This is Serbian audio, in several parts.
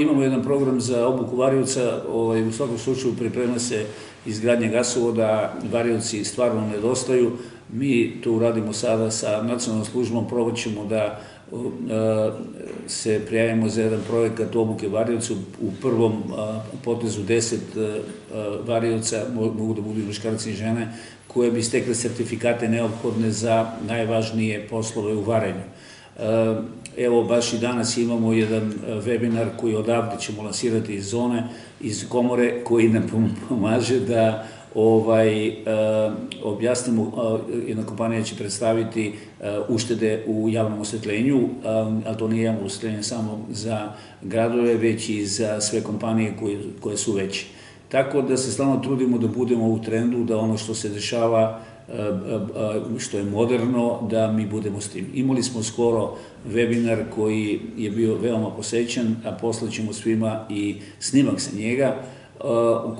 Imamo jedan program za obuku varioca, ovaj, u svakom slučaju priprema se izgradnje gasovoda, varioci stvarno nedostaju. Mi to uradimo sada sa nacionalnom službom, probat ćemo da se prijavimo za jedan projekat obuke varioca. U prvom potezu 10 uh, varioca mogu da budu i muškarci i žene koje bi stekle sertifikate neophodne za najvažnije poslove u varenju. Evo, baš i danas imamo jedan e, webinar koji odavde ćemo lansirati iz zone, iz komore, koji nam pomaže da ovaj, uh, objasnimo, uh, jedna kompanija će predstaviti uštede u javnom osvetljenju, um, a to nije javno osvetljenje samo za gradove, već i za sve kompanije koje, koje su veće. Tako da se stalno trudimo da budemo u trendu, da ono što se dešava što je moderno, da mi budemo s tim. Imali smo skoro webinar koji je bio veoma posećan, a poslaćemo svima i snimak sa njega,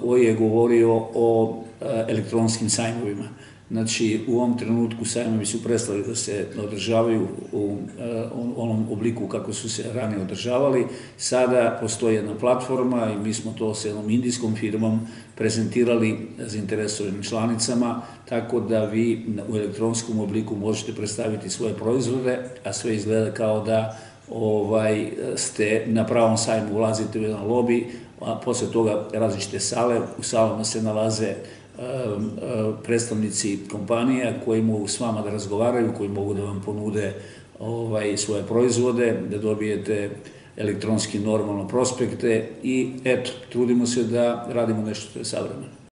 koji je govorio o elektronskim sajmovima. Znači, u ovom trenutku sajmovi su prestali da se održavaju u onom obliku kako su se ranije održavali. Sada postoji jedna platforma i mi smo to s jednom indijskom firmom prezentirali zainteresovanim članicama, tako da vi u elektronskom obliku možete predstaviti svoje proizvode, a sve izgleda kao da ovaj, ste na pravom sajmu, ulazite u jedan lobby, a posle toga različite sale, u salama se nalaze predstavnici kompanija koji mogu s vama da razgovaraju, koji mogu da vam ponude ovaj, svoje proizvode, da dobijete elektronski normalno prospekte i eto, trudimo se da radimo nešto savremeno.